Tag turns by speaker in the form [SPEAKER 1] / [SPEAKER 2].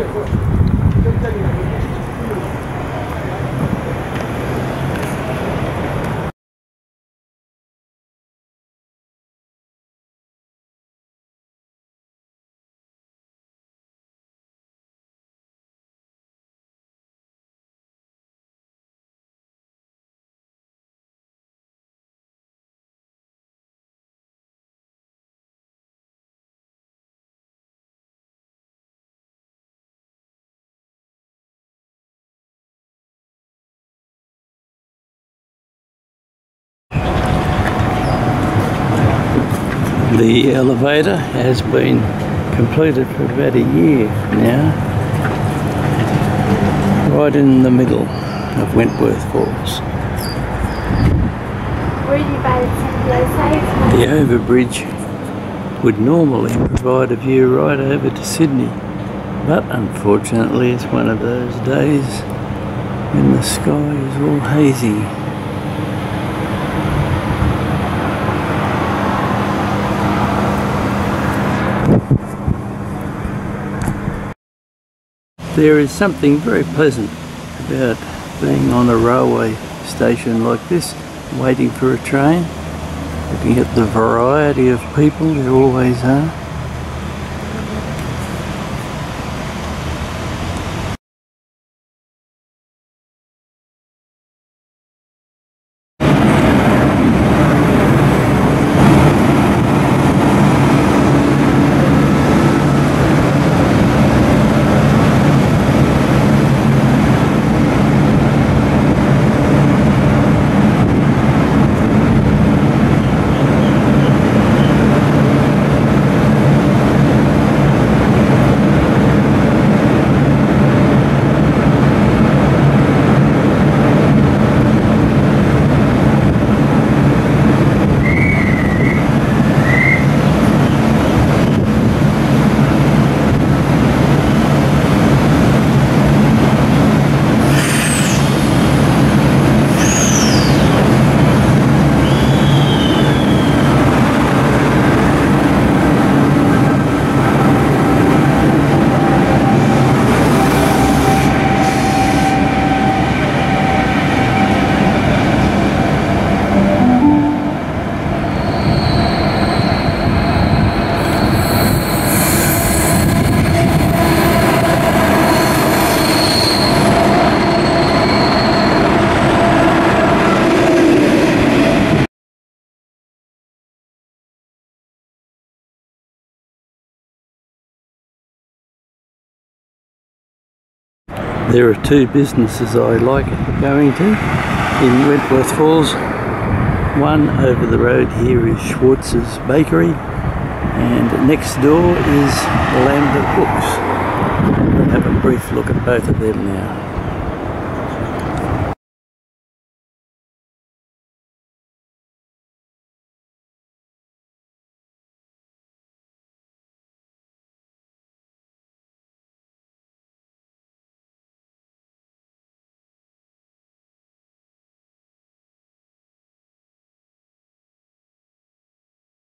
[SPEAKER 1] Here, The elevator has been completed for about a year now, right in the middle of Wentworth Falls. The overbridge would normally provide a view right over to Sydney, but unfortunately it's one of those days when the sky is all hazy. There is something very pleasant about being on a railway station like this, waiting for a train, looking at the variety of people there always are. There are two businesses I like going to in Wentworth Falls. One over the road here is Schwartz's Bakery and next door is Lambda Books. We'll have a brief look at both of them now.